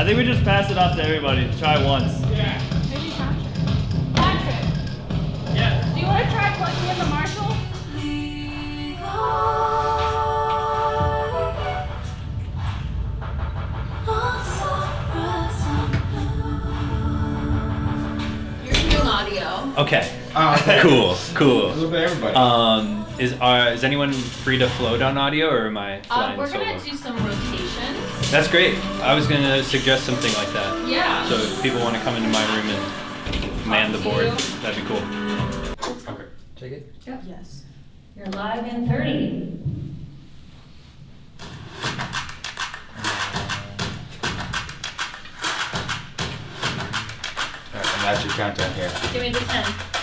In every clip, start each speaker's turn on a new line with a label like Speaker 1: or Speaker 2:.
Speaker 1: I
Speaker 2: think we just pass it off to everybody. Try once.
Speaker 1: Yeah.
Speaker 3: Maybe Patrick. Patrick,
Speaker 2: Yeah.
Speaker 3: do you want to try plugging in the Marshall?
Speaker 4: You're doing audio.
Speaker 5: Okay.
Speaker 1: Oh, okay.
Speaker 5: Cool.
Speaker 1: A
Speaker 5: Cool.
Speaker 1: little bit everybody.
Speaker 5: Um, is are is anyone free to float on audio, or am I
Speaker 4: Uh,
Speaker 5: flying
Speaker 4: we're
Speaker 5: solo?
Speaker 4: gonna do some rotations.
Speaker 5: That's great. I was gonna suggest something like that.
Speaker 4: Yeah.
Speaker 5: So if people want to come into my room and man the board, that'd be cool.
Speaker 1: okay.
Speaker 6: Take it. Yep.
Speaker 4: Yes. You're live in 30.
Speaker 1: Alright, and that's your countdown here.
Speaker 4: Give me the 10.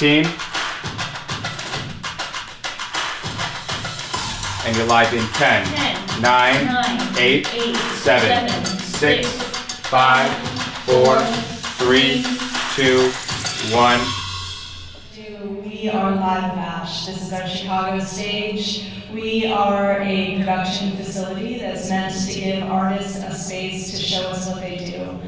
Speaker 1: 15. And you're live in 10,
Speaker 4: 10,
Speaker 1: 9,
Speaker 4: nine,
Speaker 1: 8,
Speaker 4: eight,
Speaker 1: 7,
Speaker 4: seven,
Speaker 1: 6,
Speaker 4: six,
Speaker 1: 5, 4, 3, 2, 1.
Speaker 7: do We Are Live Bash. This is our Chicago stage. We are a production facility that's meant to give artists a space to show us what they do.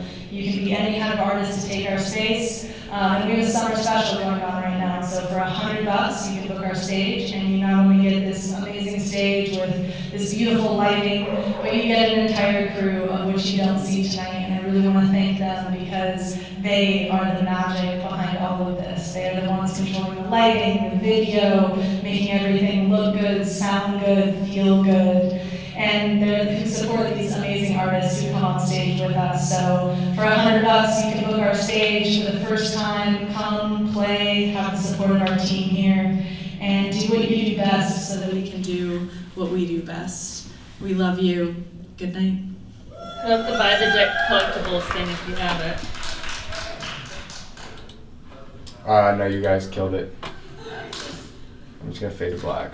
Speaker 7: You can be any kind of artist to take our space. Um, and we have a summer special going on right now. So for a hundred bucks, you can book our stage, and you not only get this amazing stage with this beautiful lighting, but you get an entire crew of which you don't see tonight. And I really want to thank them because they are the magic behind all of this. They are the ones controlling the lighting, the video, making everything look good, sound good, feel good. And they're who support these us. So for a hundred bucks, you can book our stage for the first time. Come, play, have the support of our team here, and do what you do best so that we can do what we do best. We love you. Good night.
Speaker 4: You have to buy the deck collectibles thing if you have it.
Speaker 1: Uh, no, you guys killed it. I'm just gonna fade to black.